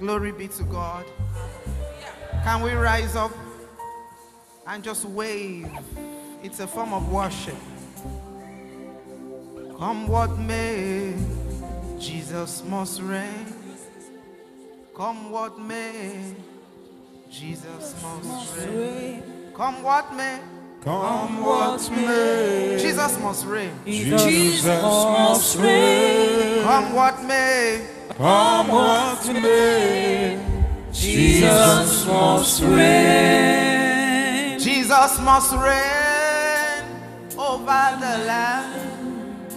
Glory be to God. Can we rise up and just wave? It's a form of worship. Come what may, Jesus must reign. Come what may, Jesus must reign. Come what may, Come what may, Jesus must reign. Jesus must reign. Come what may, Come what may, Jesus must reign. Jesus must reign over the land.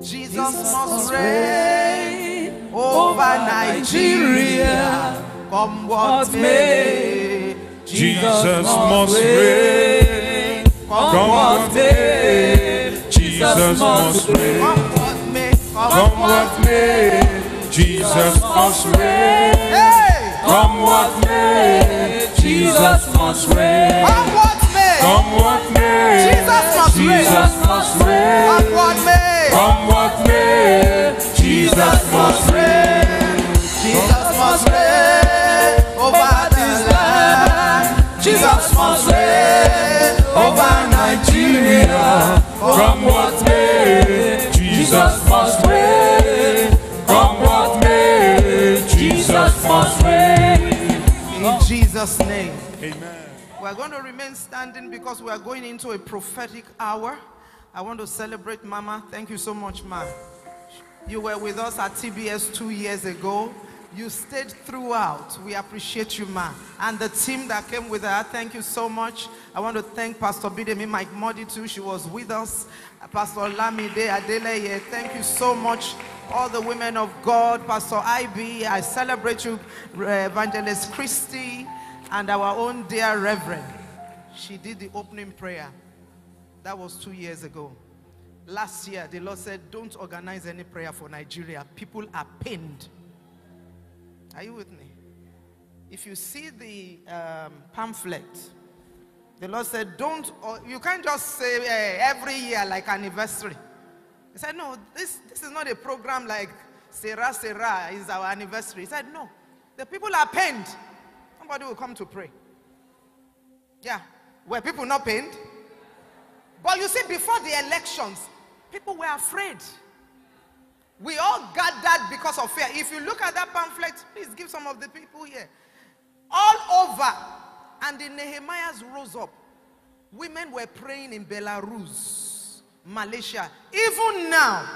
Jesus must reign over Nigeria. Come what may, Jesus must reign. come what may, Jesus must reign. Come what may, Come come what may, Jesus must reign. Come what may, Jesus must reign. Jesus' name. Amen. We're going to remain standing because we are going into a prophetic hour. I want to celebrate Mama. Thank you so much, Ma. You were with us at TBS two years ago. You stayed throughout. We appreciate you, Ma. And the team that came with her, thank you so much. I want to thank Pastor Bidemi Mike Modi too. She was with us. Pastor Lamide Adeleye, thank you so much. All the women of God, Pastor IB, I celebrate you, uh, Evangelist Christy, and our own dear Reverend. She did the opening prayer. That was two years ago. Last year, the Lord said, Don't organize any prayer for Nigeria. People are pained. Are you with me? If you see the um, pamphlet, the Lord said, Don't, you can't just say eh, every year like anniversary. He said, No, this, this is not a program like Sarah Sarah is our anniversary. He said, No, the people are pained. Somebody will come to pray. Yeah. Were people not pained? But you see, before the elections, people were afraid. We all gathered because of fear. If you look at that pamphlet, please give some of the people here. All over. And the Nehemiahs rose up. Women were praying in Belarus, Malaysia. Even now,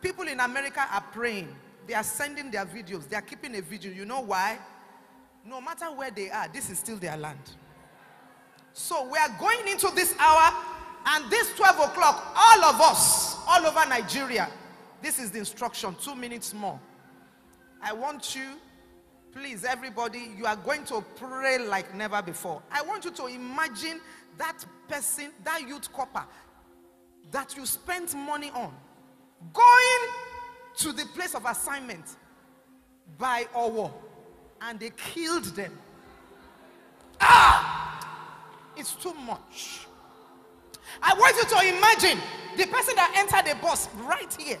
people in America are praying. They are sending their videos. They are keeping a video. You know why? No matter where they are, this is still their land. So we are going into this hour, and this 12 o'clock, all of us, all over Nigeria, this is the instruction, two minutes more. I want you, please, everybody, you are going to pray like never before. I want you to imagine that person, that youth corper, that you spent money on, going to the place of assignment by Owo, and they killed them. Ah! It's too much. I want you to imagine the person that entered the bus right here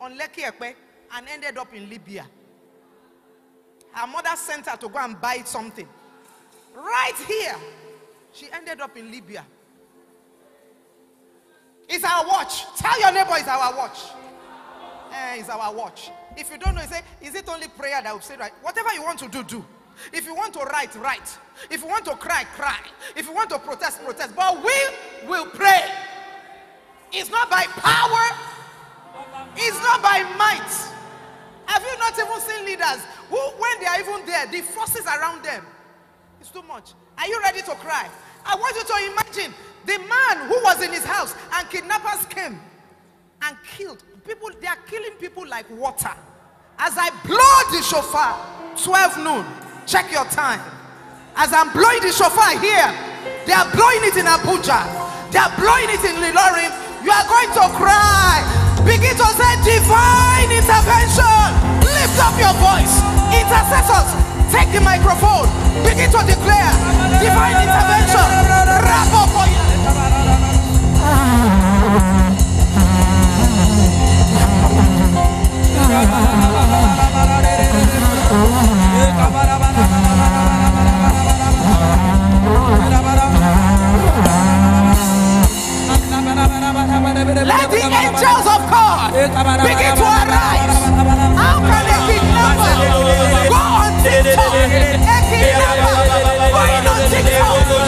on Lekki Epe and ended up in Libya. Her mother sent her to go and buy something. Right here, she ended up in Libya. It's our watch. Tell your neighbor it's our watch. Eh, it's our watch. If you don't know, you say, is it only prayer that will say right? Whatever you want to do, do. If you want to write, write. If you want to cry, cry. If you want to protest, protest. But we will pray. It's not by power, it's not by might. Have you not even seen leaders who, when they are even there, the forces around them, it's too much. Are you ready to cry? I want you to imagine the man who was in his house and kidnappers came and killed people. They are killing people like water. As I blow the shofar, 12 noon, check your time. As I'm blowing the shofar here, they are blowing it in Abuja, they are blowing it in Ilorin. You are going to cry. Begin to say divine intervention. Lift up your voice. Intercessors, take the microphone. Begin to declare divine intervention. Wrap up for you. Let the angels of God begin to arise. How can it be numbered? Go on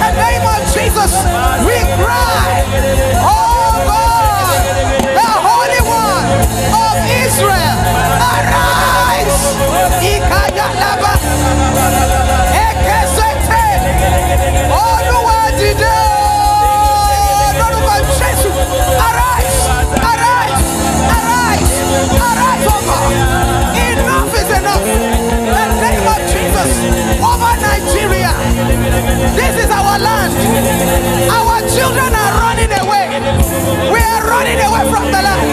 the name of Jesus. We cry. Oh God. The Holy One of Israel. Arise. Arise. Arise. Arise. Arise, God. Enough is enough. The name of Jesus over Nigeria. This is our land. Our children are running away. We are running away from the land.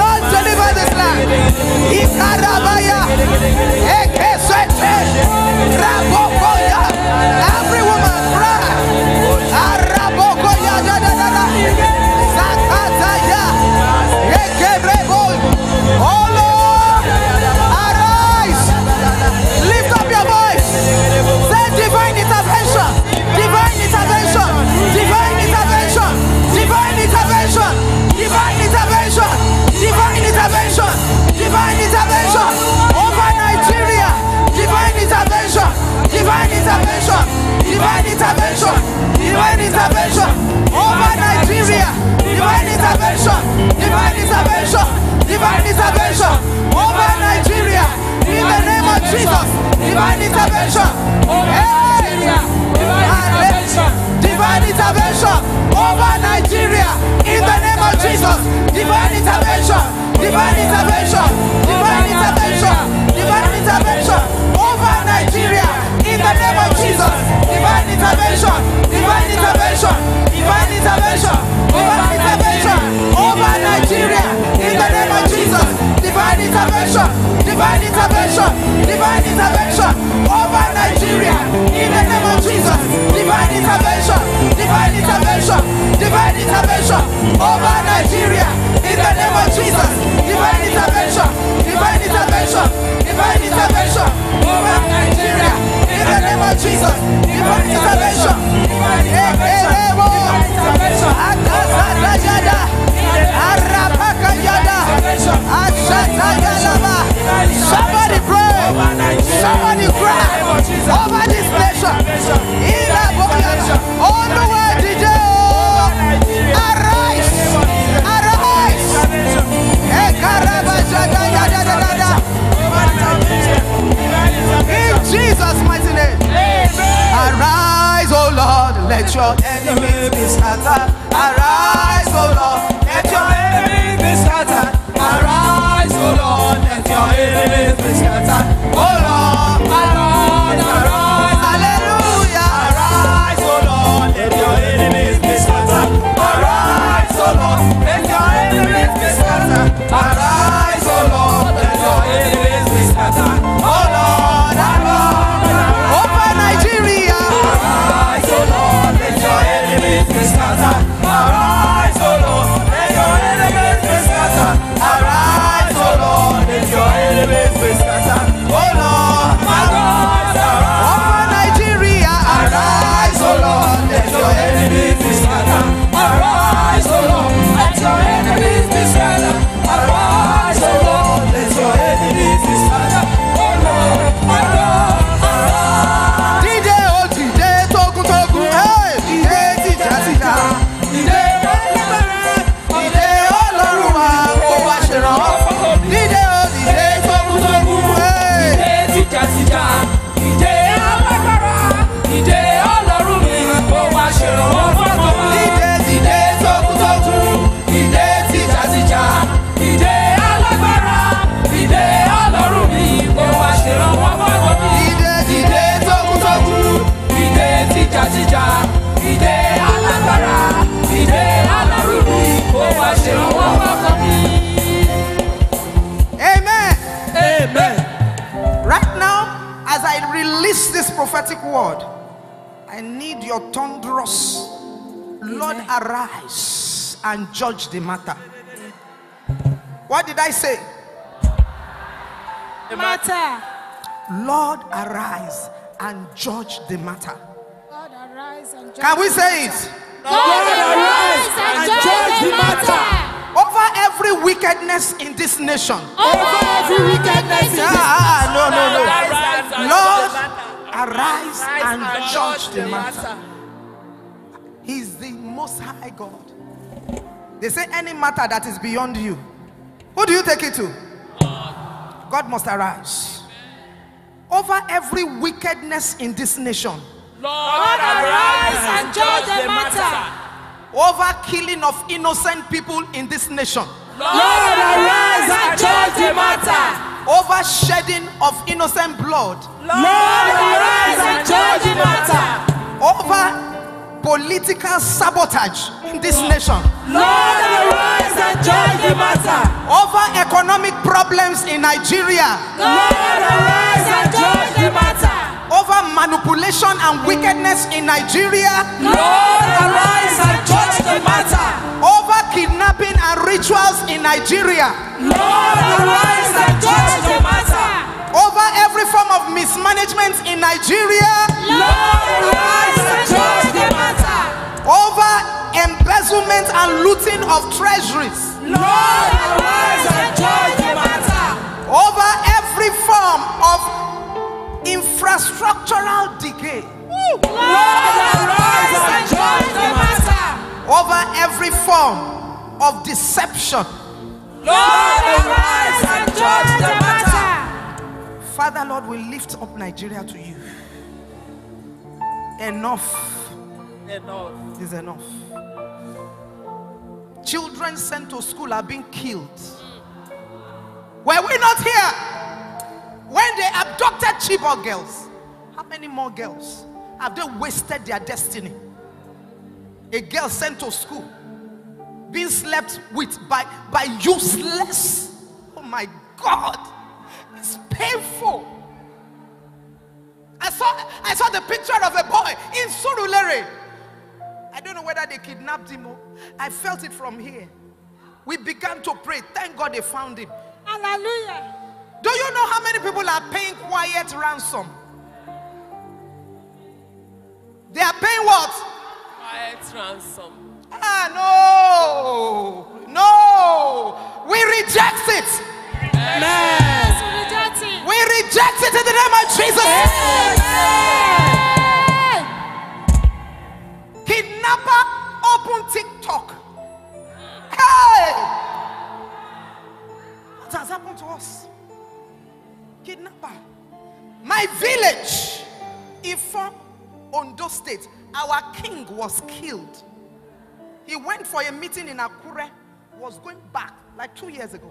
Lord, deliver this land. Ikarabaya. Ekesete. Rabokoya. Every woman cry. Arabokoya. Da, da, da, da. Intervention. Divine intervention. Divine intervention. Over Nigeria. Divine intervention. Divine intervention. Divine intervention. Over Nigeria. In the name of Jesus. Divine intervention. Hey. Divine intervention over Nigeria in the name of Jesus. Divine intervention, divine intervention, in the name of Jesus. Divine intervention, divine intervention, divine intervention over Nigeria in the name of Jesus. Divine intervention, divine intervention, divine intervention over Nigeria in the name of Jesus. Divine intervention, divine intervention, divine intervention. Akasatayada, Arapakayada, Ashatayalaba. Somebody pray. Somebody cry over this nation. Ilaboyana. All the way Jesus' mighty name. Arise, O Lord, let your enemies be scattered. Arise, O Lord, prophetic word, I need your thunderous, Lord, arise and judge the matter. What did I say? The Matter. Lord, arise and judge the matter. God arise and judge. Can we say it? God arise and judge the matter. Over every wickedness in this nation. Over every wickedness in Ah, this ah, ah, no, no, no. Lord, arise and and judge judge the the matter. He's the most high God. They say any matter that is beyond you. Who do you take it to? God must arise. Over every wickedness in this nation. Lord, arise and judge the matter. Over killing of innocent people in this nation. Lord arise and judge the matter. Over shedding of innocent blood. Lord arise and judge the matter. Over political sabotage in this nation. Lord arise and judge the matter. Over economic problems in Nigeria. Lord arise and judge the matter. Over manipulation and wickedness in Nigeria. Lord arise and judge the matter. Over kidnapping and rituals in Nigeria. Lord arise and judge the matter. Over every form of mismanagement in Nigeria. Lord arise and judge the matter. Over embezzlement and looting of treasuries. Lord arise and judge the matter. Over every form of infrastructural decay. Lord arise and judge the matter. Over every form of deception. Lord arise and judge the matter. Father, Lord, we lift up Nigeria to you. Enough Enough. is enough. Children sent to school are being killed. Were we not here when they abducted Chibok girls? How many more girls have they wasted their destiny? A girl sent to school being slept with by, by useless. Oh my God, painful. I saw, I saw the picture of a boy in Surulere. I don't know whether they kidnapped him. Or, I felt it from here. We began to pray. Thank God they found him. Hallelujah. Do you know how many people are paying quiet ransom? They are paying what? Quiet ransom. Ah, no. No. We reject it. Yes, we reject it. We reject it in the name of Jesus. Amen. Kidnapper, open TikTok. Hey! What has happened to us? Kidnapper. My village, Ifon, Ondo State, our king was killed. He went for a meeting in Akure, was going back like two years ago.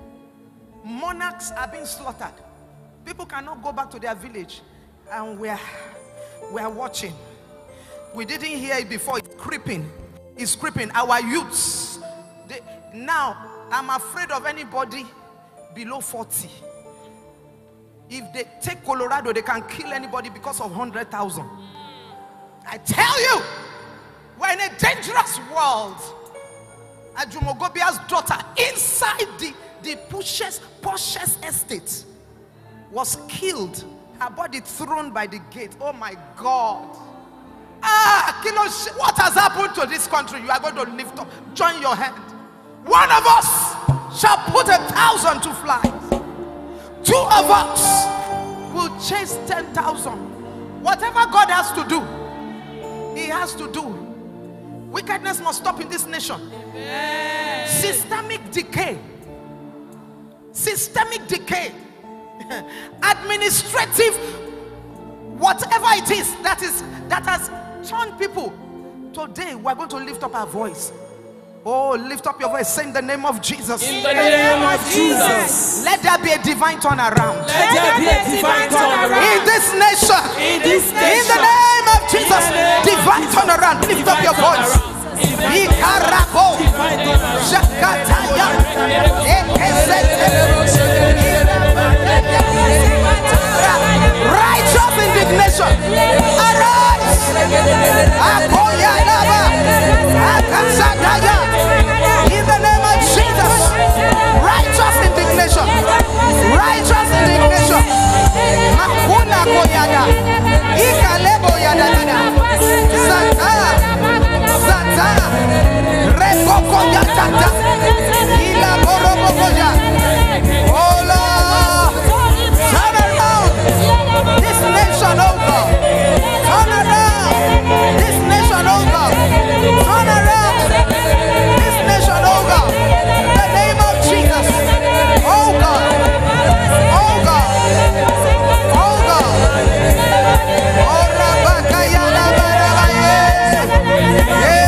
Monarchs are being slaughtered. People cannot go back to their village, and we are, we are watching. We didn't hear it before. It's creeping. It's creeping. Our youths. They, now, I'm afraid of anybody below 40. If they take Colorado, they can kill anybody because of 100,000. I tell you, we're in a dangerous world. Ajumogobia's daughter inside the, the Pushes, Pushes estate was killed. Her body thrown by the gate. Oh my God. Ah, Kilo, what has happened to this country? You are going to lift up. Join your hand. One of us shall put a thousand to flight. Two of us will chase 10,000. Whatever God has to do, He has to do. Wickedness must stop in this nation. Systemic decay. Systemic decay. Administrative, whatever it is that is that has turned people. Today we're going to lift up our voice. Oh, lift up your voice, sing the name of Jesus. In the name of Jesus. Let there be a divine turnaround. Let there be a divine turnaround. In this nation. In this In the name of Jesus. Divine turnaround. Lift up your voice. Ikarabo. Shakataya. Righteous indignation. Arise. Akoyalaba. Akasadaya. In the name of Jesus. Righteous indignation. Righteous indignation. Makuna koyada. Ikalebo yadadada. Zata. Zata. Rekoko yatata. Ila borobokoya. Yeah.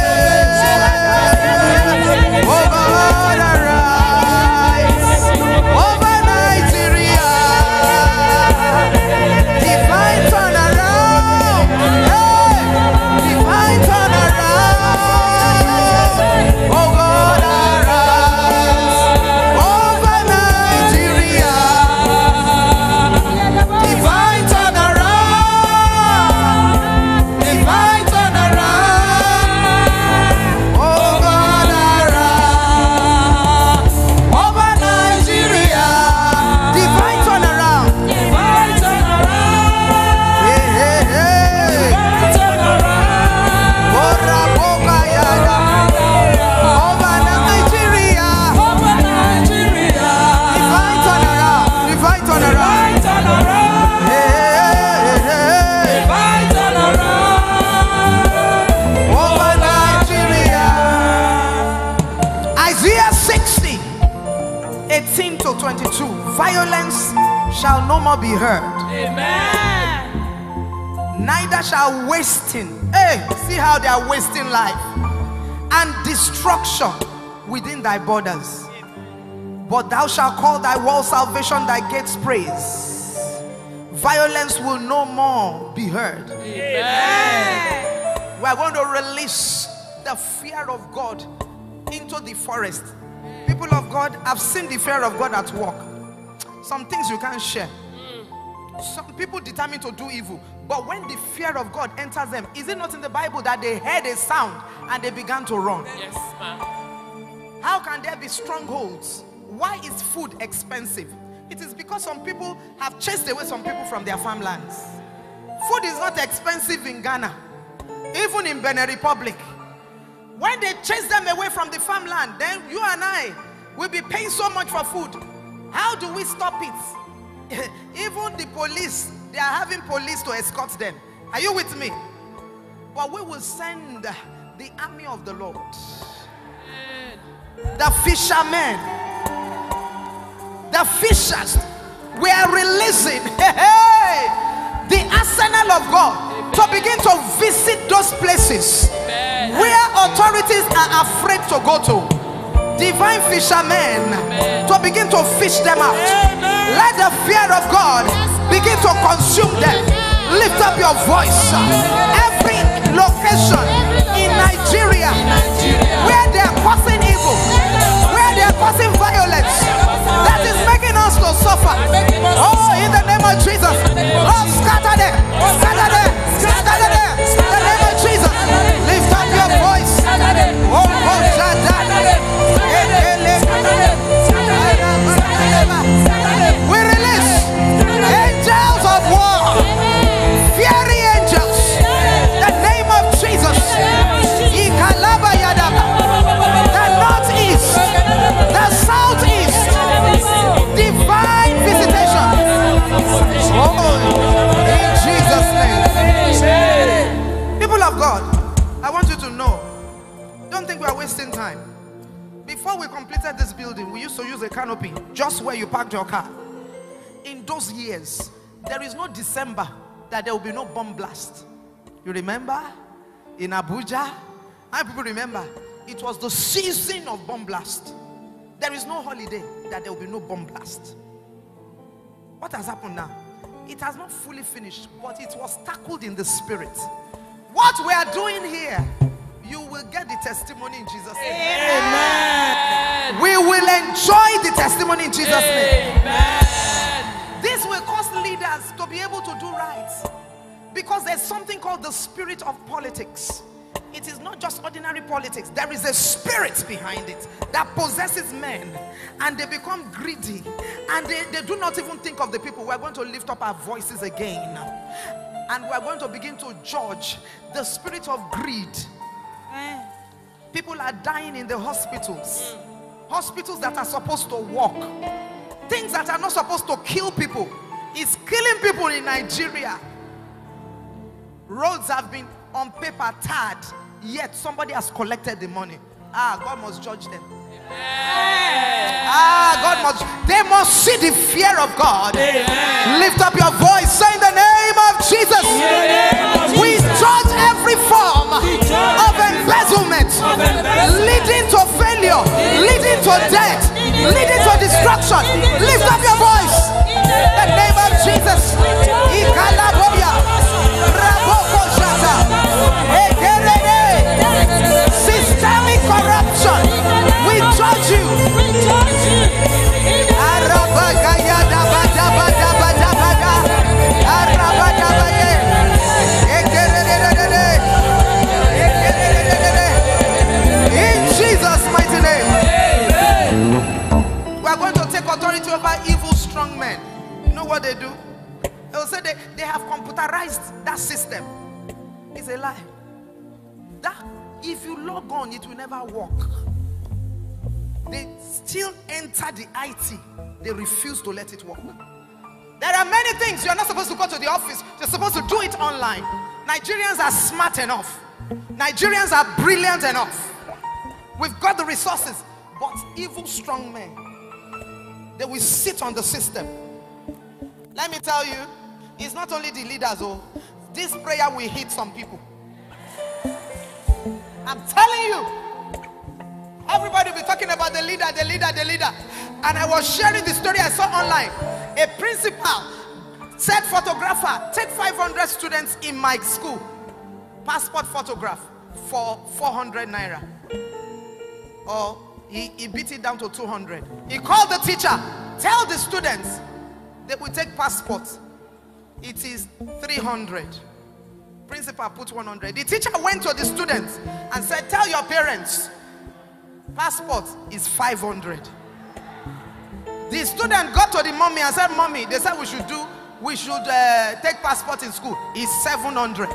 Borders. But thou shalt call thy wall salvation, thy gates praise. Violence will no more be heard. We are going to release the fear of God into the forest. People of God, I've seen the fear of God at work. Some things you can't share. Some people determine to do evil, but when the fear of God enters them, is it not in the Bible that they heard a sound and they began to run? Yes, ma'am. How can there be strongholds? Why is food expensive? It is because some people have chased away some people from their farmlands. Food is not expensive in Ghana, even in Benin Republic. When they chase them away from the farmland, then you and I will be paying so much for food. How do we stop it? even the police, they are having police to escort them. Are you with me? But we will send the army of the Lord the fishermen, the fishers were releasing hey, the arsenal of God to begin to visit those places where authorities are afraid to go to. Divine fishermen to begin to fish them out. Let the fear of God begin to consume them. Lift up your voice. Every location in Nigeria where they are causing evil, where they are causing violence, that is making us to suffer. Oh, in the name of Jesus, Lord, scatter them, scatter them, scatter them. In the name of Jesus, lift up your voice. Oh, oh, wasting time. Before we completed this building, we used to use a canopy just where you parked your car. In those years, there is no December that there will be no bomb blast. You remember? In Abuja? How people remember? It was the season of bomb blast. There is no holiday that there will be no bomb blast. What has happened now? It has not fully finished, but it was tackled in the spirit. What we are doing here, you will get the testimony in Jesus' name. Amen. We will enjoy the testimony in Jesus' name. Amen. This will cause leaders to be able to do right. Because there's something called the spirit of politics. It is not just ordinary politics, there is a spirit behind it that possesses men and they become greedy and they, they do not even think of the people. We're going to lift up our voices again and we're going to begin to judge the spirit of greed. People are dying in the hospitals, hospitals that are supposed to work, things that are not supposed to kill people. It's killing people in Nigeria. Roads have been on paper tarred, yet somebody has collected the money. Ah, God must judge them. Ah, God must, they must see the fear of God. Lift up your voice, say in the name of Jesus. We failure, leading to death, leading to destruction. Lift up your voice. In the name of Jesus. They do? They will say they, they have computerized that system. It's a lie. That if you log on, it will never work. They still enter the IT, they refuse to let it work. There are many things you're not supposed to go to the office, you're supposed to do it online. Nigerians are smart enough, Nigerians are brilliant enough. We've got the resources, but evil strong men, they will sit on the system. Let me tell you, it's not only the leaders, oh, this prayer will hit some people. I'm telling you. Everybody will be talking about the leader, the leader, the leader. And I was sharing the story I saw online. A principal said, photographer, take 500 students in my school. Passport photograph for 400 naira. Or he, he beat it down to 200. He called the teacher, tell the students they will take passport. It is 300. Principal put 100. The teacher went to the students and said, Tell your parents, passport is 500. The student got to the mommy and said, Mommy, they said we should do, we should uh, take passport in school. It's 700.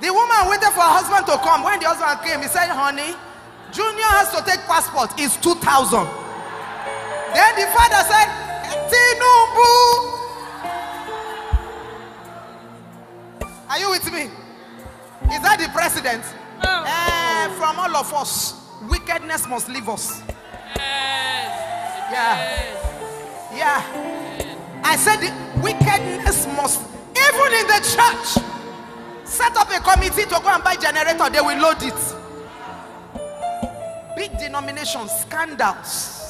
The woman waited for her husband to come. When the husband came, he said, Honey, Junior has to take passport. It's 2,000. Then the father said, president? Eh, from all of us, wickedness must leave us. Yeah. Yeah. I said the wickedness must, even in the church, set up a committee to go and buy generator, they will load it. Big denominations, scandals.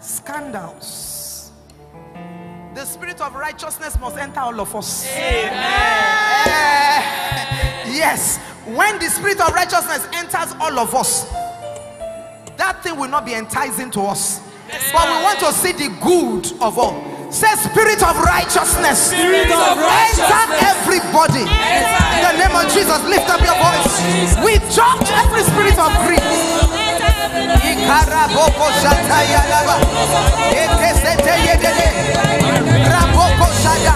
Scandals. The spirit of righteousness must enter all of us. Eh, yes. When the spirit of righteousness enters all of us, that thing will not be enticing to us. But we want to see the good of all. Say, Spirit of righteousness, Spirit of enter righteousness. everybody. In the name of Jesus, lift up your voice. We judge every spirit of greed. Ikaraboko shataya laba. Ekesete yedede. Raboko shada.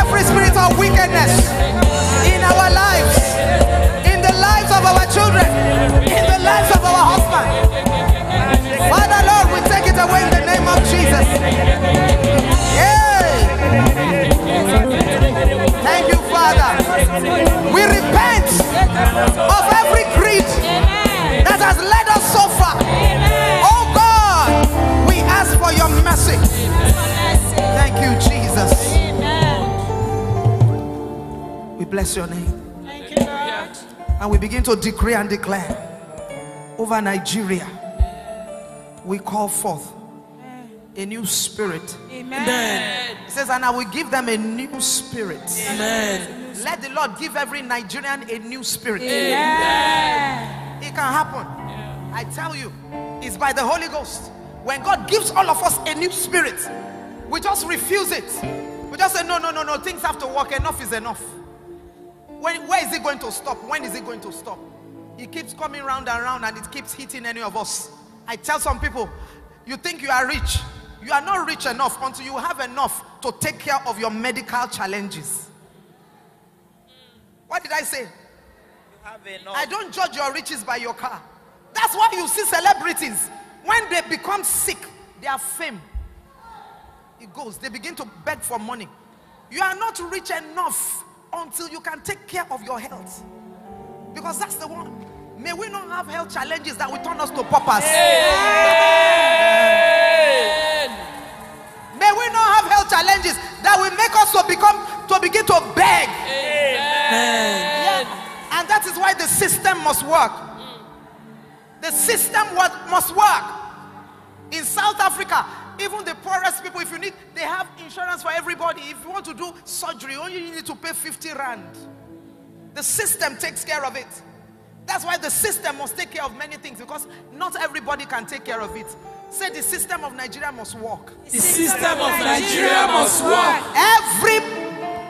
Every spirit of wickedness bless your name. You, And we begin to decree and declare over Nigeria. We call forth a new spirit. Amen. It says, and I will give them a new spirit. Amen. Let the Lord give every Nigerian a new spirit. Amen. It can happen. I tell you, it's by the Holy Ghost. When God gives all of us a new spirit, we just refuse it. We just say, no, no, no, no, things have to work. Enough is enough. When, where is it going to stop? When is it going to stop? It keeps coming round and round and it keeps hitting any of us. I tell some people, you think you are rich. You are not rich enough until you have enough to take care of your medical challenges. What did I say? I don't judge your riches by your car. That's why you see celebrities. When they become sick, their fame, it goes. They begin to beg for money. You are not rich enough until you can take care of your health. Because that's the one. May we not have health challenges that will turn us to paupers. May we not have health challenges that will make us to become to begin to beg. Yeah. And that is why the system must work. The system must work. In South Africa, even the poorest people, if you need, they have insurance for everybody. If you want to do surgery, only you need to pay 50 rand. The system takes care of it. That's why the system must take care of many things because not everybody can take care of it. Say the system of Nigeria must work. The system of Nigeria must work. Every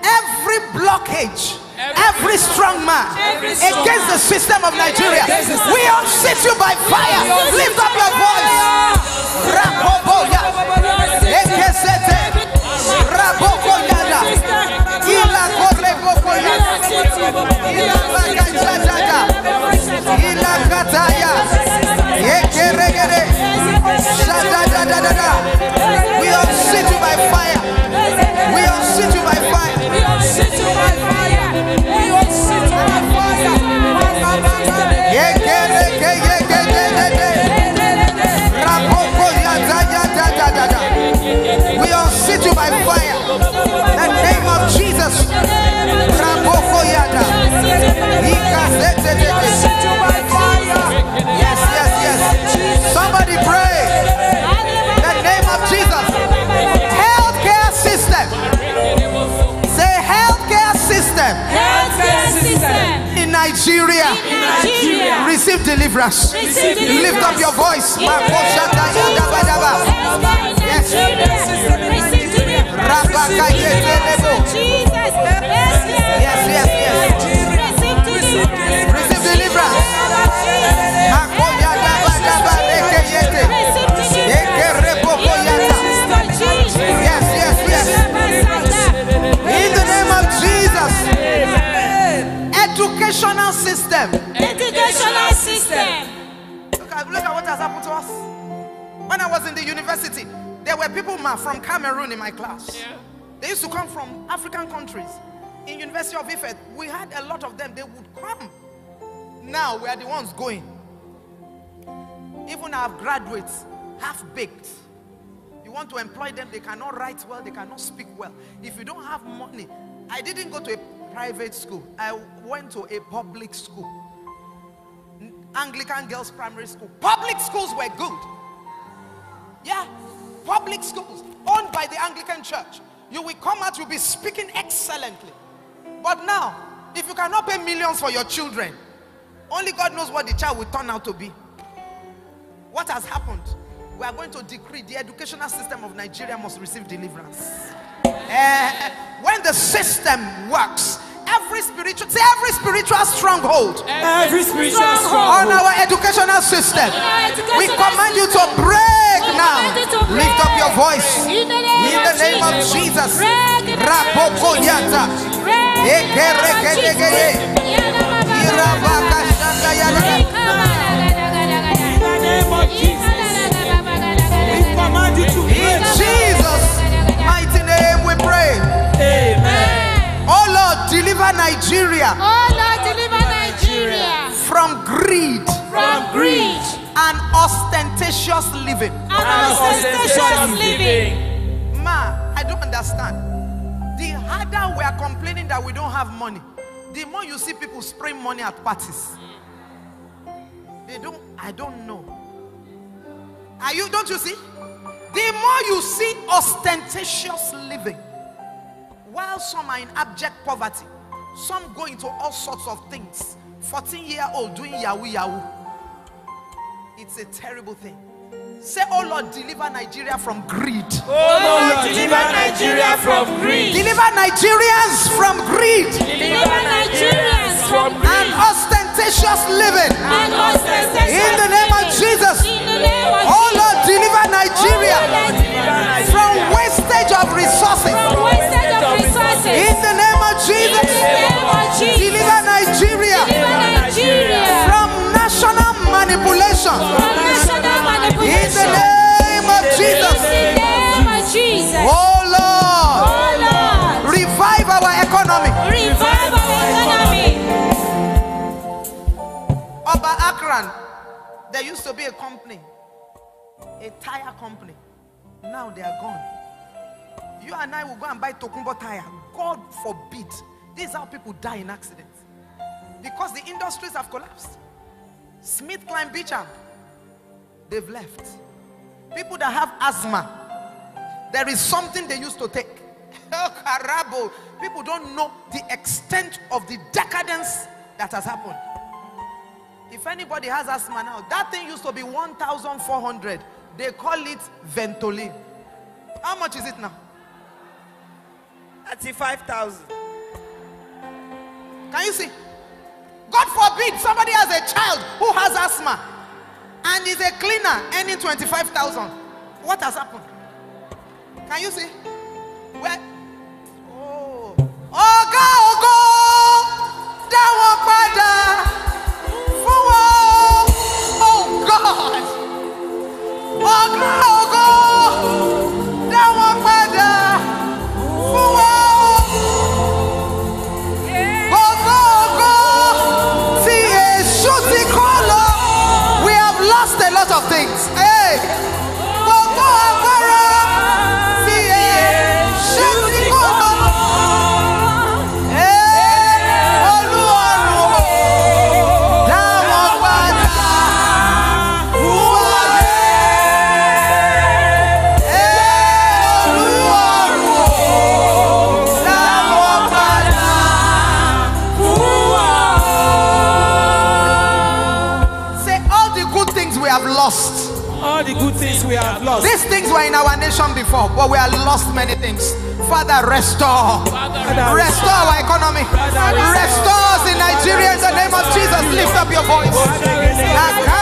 every blockage, every strong man Every strong against the system of Nigeria, we unseat you by fire. Lift up your voice. Rapopoya. Ekesete. Rapopoyada. Ila korebokoya. Ila bakajajada. Ila kataya. Ekeregere. Shadadadadada. We unseat you Yes, yes, yes. Somebody pray. The name of Jesus. Healthcare system. Say healthcare system Healthcare system in Nigeria. in Nigeria. Receive deliverance. Receive Lift up your voice. What has happened to us. When I was in the university, there were people ma, from Cameroon in my class. They used to come from African countries. In University of Ife, we had a lot of them. They would come. Now we are the ones going. Even our graduates, half baked. You want to employ them, they cannot write well, they cannot speak well. If you don't have money, I didn't go to a private school, I went to a public school. Anglican Girls Primary School. Public schools were good. Yeah, public schools owned by the Anglican Church. You will come out, you'll be speaking excellently. But now, if you cannot pay millions for your children, only God knows what the child will turn out to be. What has happened? We are going to decree the educational system of Nigeria must receive deliverance. Eh, when the system works, every spiritual, say every spiritual stronghold Every spiritual on our educational system. our educational We command you to break now. Lift up your voice. In the name In the of name of Jesus. Jesus. Break in the name of Jesus. in the name of Ekerekedegede. Jesus. Irabaka shanda yada. In the name of Jesus. We command you to In break. Jesus' mighty name we pray. Amen. Oh Lord, deliver Nigeria Oh Lord, deliver Nigeria from greed from greed and ostentatious living. and ostentatious living. Ma, I don't understand. The harder we are complaining that we don't have money, the more you see people spraying money at parties. They don't, I don't know. Are you, don't you see? The more you see ostentatious living, while some are in abject poverty, some go into all sorts of things. 14 year old doing Yahoo Yahoo. It's a terrible thing. Say, Oh Lord, deliver Nigeria from greed. Oh Lord, deliver Nigeria from greed. Deliver Nigerians from greed Deliver Nigerians from and ostentatious living. And ostentatious In the name of. Jesus. In the name of Oh Nigeria Oh Lord, deliver Nigeria from wastage of resources. From wastage of resources. In the name of In Jesus. the name of Jesus. Deliver Nigeria Deliver Nigeria from national manipulation. from national In the name of In Jesus. the name of Jesus. Oh Lord, Oh Lord, revive our economy. revive our economy. Oba Akran, there used to be a company, a tire company. Now they are gone. You and I will go and buy Tokumbo tire. God forbid. This is how people die in accidents. Because the industries have collapsed. SmithKline Beecham, they've left. People that have asthma, there is something they used to take. Oh, Carabo. People don't know the extent of the decadence that has happened. If anybody has asthma now, that thing used to be 1,400. They call it Ventolin. How much is it now? 35,000. Can you see? God forbid somebody has a child who has asthma and is a cleaner earning 25,000. What has happened? Can you see? Where? Oh. Ọ̀gá oh, dá before, but we have lost many things. Father, restore. Restore our economy. Restore us in Nigeria in the name of Jesus. Lift up your voice. Restore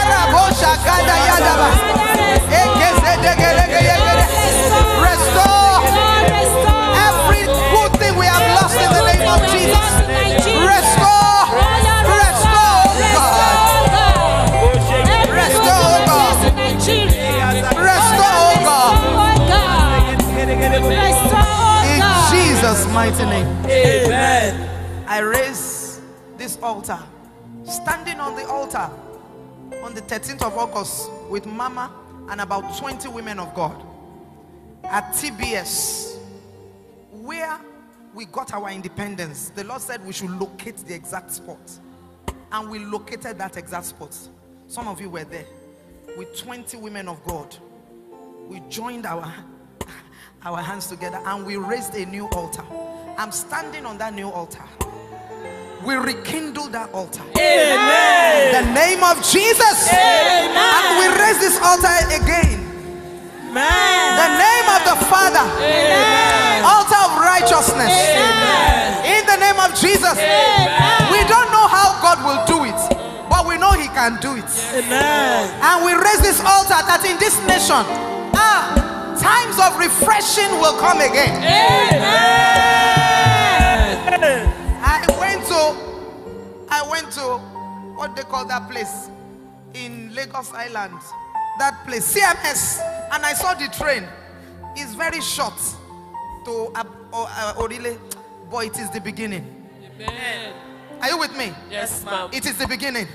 mighty name. Amen. I raise this altar, standing on the altar on the 13th of August with Mama and about 20 women of God at TBS, where we got our independence. The Lord said we should locate the exact spot, and we located that exact spot. Some of you were there with 20 women of God. We joined our our hands together and we raised a new altar. I'm standing on that new altar. We rekindle that altar. Amen. The name of Jesus. Amen. And we raise this altar again. Amen. The name of the Father. Amen. Altar of righteousness. Amen. In the name of Jesus. Amen. We don't know how God will do it, but we know He can do it. Amen. And we raise this altar that in this nation, times of refreshing will come again. I went to, I went to, what they call that place in Lagos Island, that place CMS, and I saw the train. It's very short to uh, Orile, but it is the beginning. Are you with me? Yes, ma'am. It is the beginning.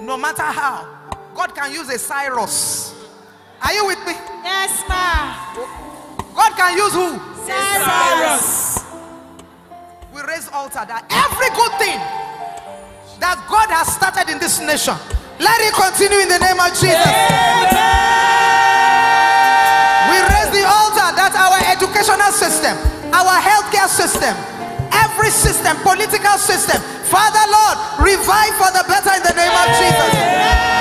No matter how, God can use a Cyrus. Are you with me? Yes, ma. God can use who? Cyrus. We raise altar that every good thing that God has started in this nation, let it continue in the name of Jesus. We raise the altar that our educational system, our healthcare system, every system, political system, Father Lord, revive for the better in the name of Jesus. We decree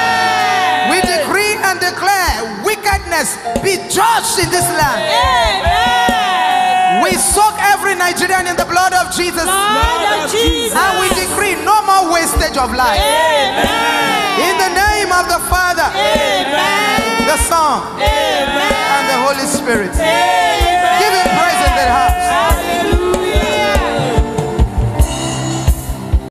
and declare wickedness be judged in this land. Amen. We soak every Nigerian in the blood of Jesus. Lord of Jesus. And we decree no more wastage of life. Amen. In the name of the Father, Amen. the Son, Amen. and the Holy Spirit. Amen. Give him praise in the house. Hallelujah.